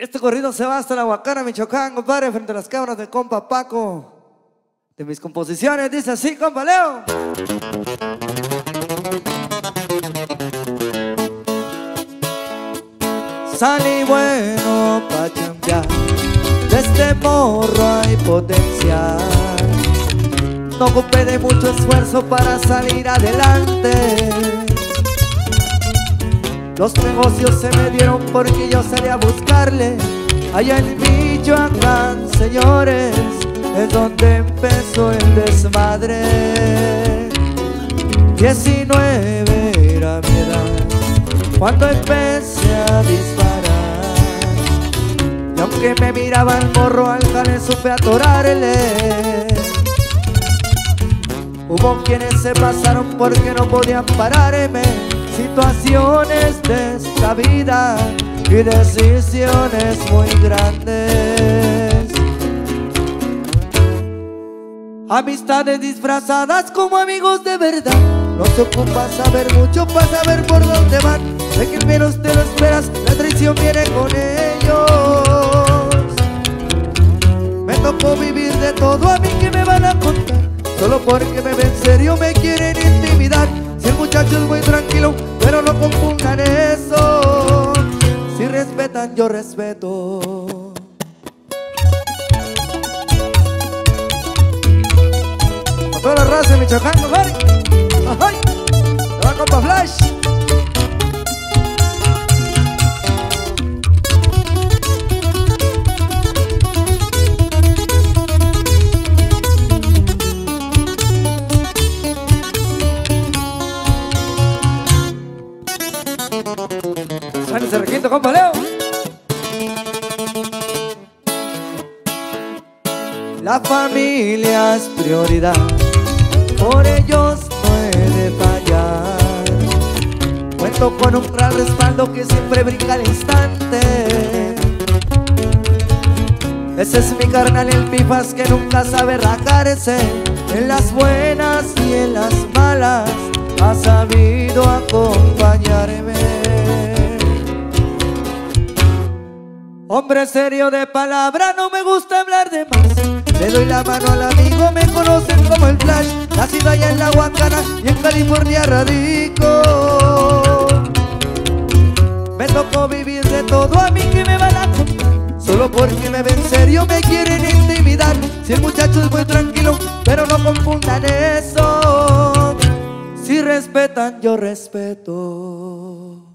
Este corrido se va hasta la Huacana, Michoacán, compadre, frente a las cámaras de compa Paco. De mis composiciones, dice así, compa Leo. Salí bueno pa' chambear, de este morro hay potencial. No ocupé de mucho esfuerzo para salir adelante. Los negocios se me dieron porque yo salí a buscarle. Allá en Michoacán, señores, es donde empezó el desmadre. 19 era mi edad cuando empecé a disparar. Y aunque me miraba el morro, al jale supe atorarle. Hubo quienes se pasaron porque no podían pararme. Situaciones de esta vida y decisiones muy grandes. Amistades disfrazadas como amigos de verdad. No se ocupa saber mucho para saber por dónde van. Sé que menos te lo esperas, la traición viene con ellos. Me tocó vivir de todo, a mí que me van a contar. Solo porque me ven serio me quieren. Si el muchacho es muy tranquilo, pero no confundan eso. Si respetan, yo respeto. A toda la raza de Michoacán. ¡Ajay! Se va compa Flash. Ese requinto, compa Leo. La familia es prioridad, por ellos no he de fallar. Cuento con un gran respaldo que siempre brinca al instante. Ese es mi carnal el pifas que nunca sabe rajarse. En las buenas y en las malas ha sabido acompañarme. Hombre serio de palabra, no me gusta hablar de más. Le doy la mano al amigo, me conocen como el Flash. Nacido allá en la Huacana y en California radico. Me tocó vivir de todo, a mí que me van a contar. Solo porque me ven serio me quieren intimidar. Si el muchacho es muy tranquilo, pero no confundan eso. Si respetan, yo respeto.